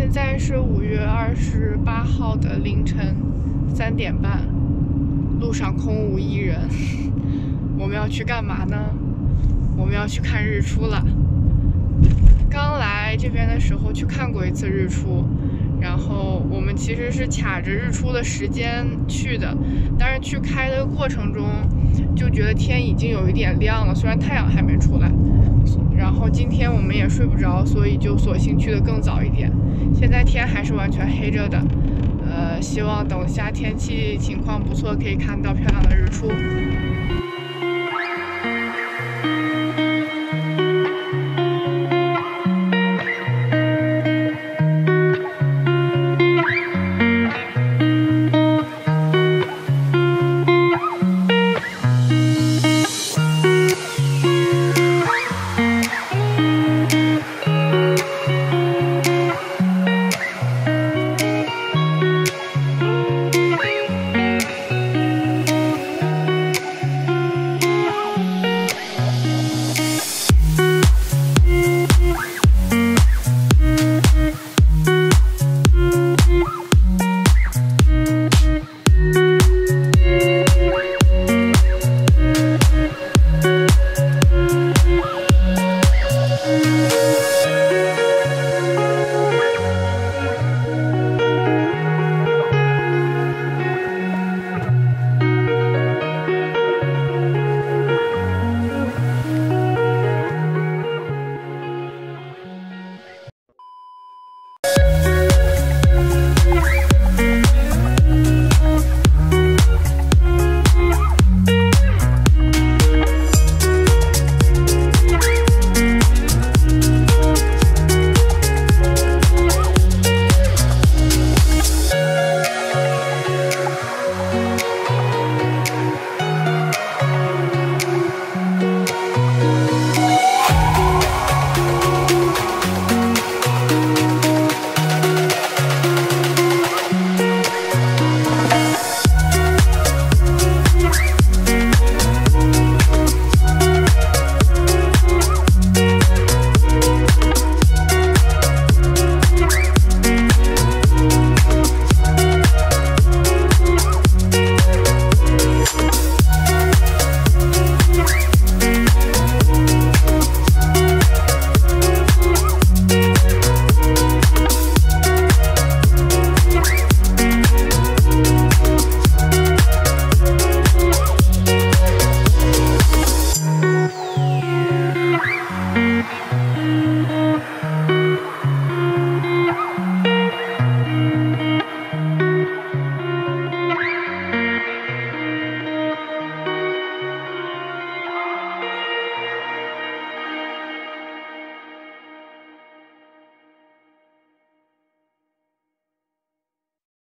现在是五月二十八号的凌晨三点半，路上空无一人。我们要去干嘛呢？我们要去看日出了。刚来这边的时候去看过一次日出，然后其实是卡着日出的时间去的，但是去开的过程中就觉得天已经有一点亮了，虽然太阳还没出来。然后今天我们也睡不着，所以就索性去的更早一点。现在天还是完全黑着的，呃，希望等下天气情况不错，可以看到漂亮的日出。